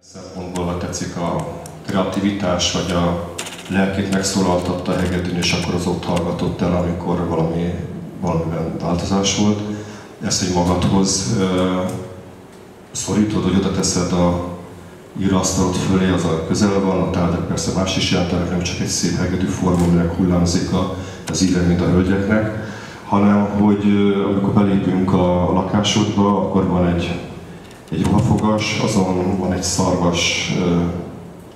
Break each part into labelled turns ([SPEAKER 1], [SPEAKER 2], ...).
[SPEAKER 1] Szempontból tetszik a kreativitás, vagy a lelkét megszólaltatta a hegedűn, és akkor az ott hallgatott el, amikor valami, valamiben változás volt. Ezt, hogy magadhoz uh, szorítod, hogy oda teszed a írasztalot fölé, az a közel van, a tárgyak persze más is jelentenek, nem csak egy szép hegedű forma, aminek hullámzik a, az íve, mint a hölgyeknek, hanem hogy amikor belépünk a lakásodba, akkor van egy, egy ruhafogas, azon van egy szarvas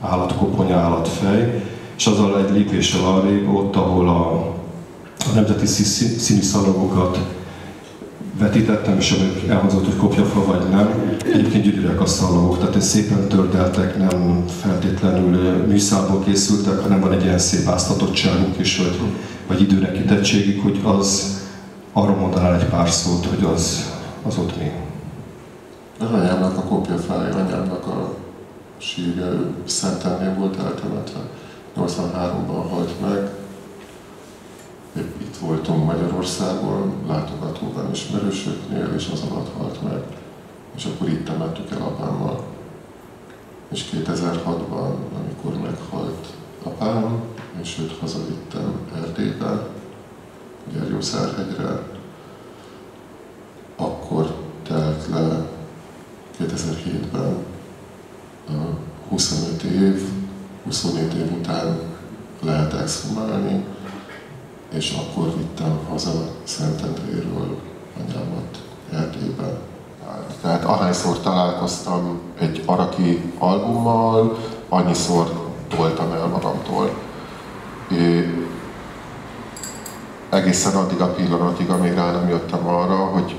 [SPEAKER 1] állatkoponya, állatfej, és azzal egy lépéssel arrébb, ott, ahol a, a nemzeti színi szalagokat vetítettem, és amikor elhangzott, hogy kopjafa vagy nem, egyébként gyönyörűek a szalagok, tehát ez szépen tördeltek, nem feltétlenül műszálból készültek, hanem van egy ilyen szép áztatottságuk is, vagy, vagy időnek kitettségük, hogy az arra mondanál egy pár szót, hogy az, az ott mi.
[SPEAKER 2] Az anyámnak a kopja felé, anyámnak a sírja, ő Szentelnél volt eltemetve. 83-ban halt meg. Épp itt voltunk Magyarországon, látogatóban ismerősöknél, és az alatt halt meg. És akkor itt temettük el apámmal. És 2006-ban, amikor meghalt apám, és őt hazavittem Erdélybe, Gerjószárhegyre, 2007-ben 25 év, 24 év után lehet exhumálni, és akkor vittem haza Szentendréről anyámat Erdélyben. Tehát ahányszor találkoztam egy araki albummal, annyiszor toltam el magamtól. É, egészen addig a pillanatig, amíg rá nem jöttem arra, hogy,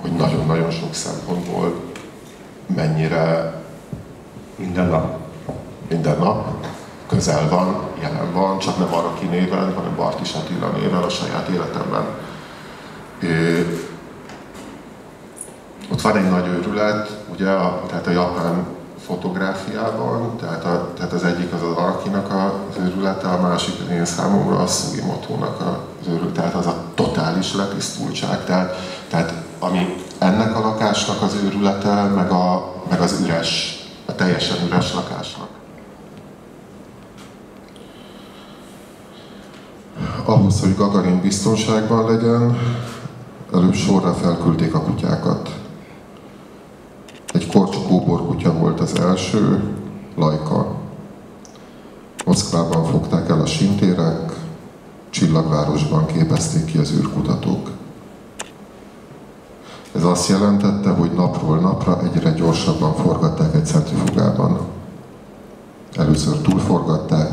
[SPEAKER 2] hogy nagyon-nagyon sok szempontból mennyire
[SPEAKER 1] minden nap.
[SPEAKER 2] Minden nap közel van, jelen van, csak nem arra néven, hanem Bartis Attila néven a saját életemben. É, ott van egy nagy őrület, ugye, a, tehát a japán fotográfiában, tehát, a, tehát az egyik az az Arakinak az őrülete, a másik én számomra a Sugimoto-nak az őrület, tehát az a totális letisztultság, tehát, tehát ami ennek a lakásnak az őrülete, meg, a, meg az üres, a teljesen üres lakásnak. Ahhoz, hogy Gagarin biztonságban legyen, előbb sorra felküldték a kutyákat. Egy korcs kóborkutya volt az első, Lajka. Moszkvában fogták el a sintérek, Csillagvárosban képezték ki az űrkutatók. Ez azt jelentette, hogy napról napra egyre gyorsabban forgatták egy centrifugában. Először túlforgatták,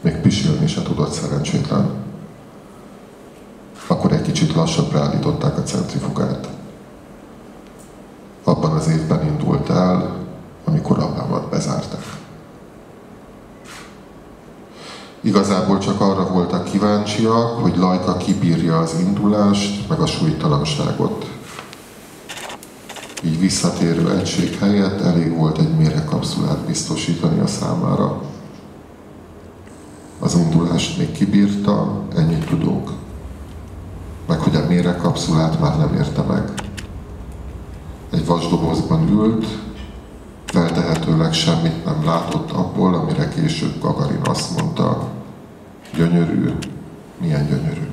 [SPEAKER 2] még pisilni se tudott szerencsétlen. Akkor egy kicsit lassabbra állították a centrifugát. Abban az évben indult el, amikor apámat bezárták. Igazából csak arra voltak kíváncsiak, hogy Lajka kibírja az indulást, meg a súlytalanságot. Így visszatérő egység helyett elég volt egy méregkapszulát biztosítani a számára. Az indulást még kibírta, ennyit tudunk. Meg hogy a méregkapszulát már nem érte meg. Egy vasdobozban ült, feltehetőleg semmit nem látott abból, amire később Gagarin azt mondta, gyönyörű, milyen gyönyörű.